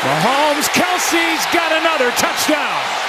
Mahomes, Kelsey's got another touchdown.